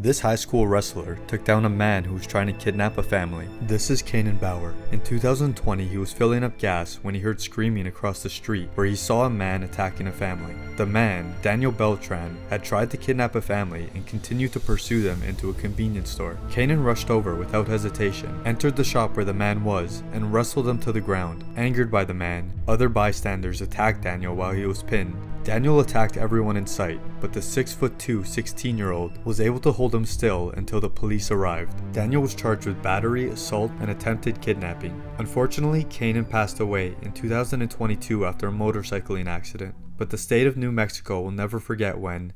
This high school wrestler took down a man who was trying to kidnap a family. This is Canaan Bower. In 2020, he was filling up gas when he heard screaming across the street where he saw a man attacking a family. The man, Daniel Beltran, had tried to kidnap a family and continued to pursue them into a convenience store. Canaan rushed over without hesitation, entered the shop where the man was, and wrestled him to the ground. Angered by the man, other bystanders attacked Daniel while he was pinned. Daniel attacked everyone in sight, but the 6'2 16 year old was able to hold him still until the police arrived. Daniel was charged with battery, assault, and attempted kidnapping. Unfortunately, Canaan passed away in 2022 after a motorcycling accident. But the state of New Mexico will never forget when,